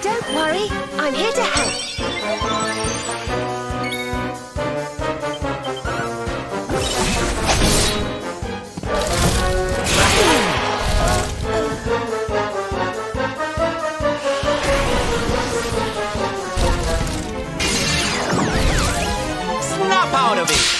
Don't worry, I'm here to help. out of it.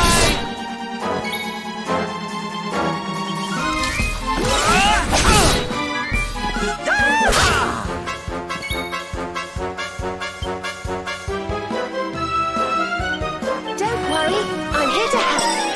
Don't worry, I'm here to help.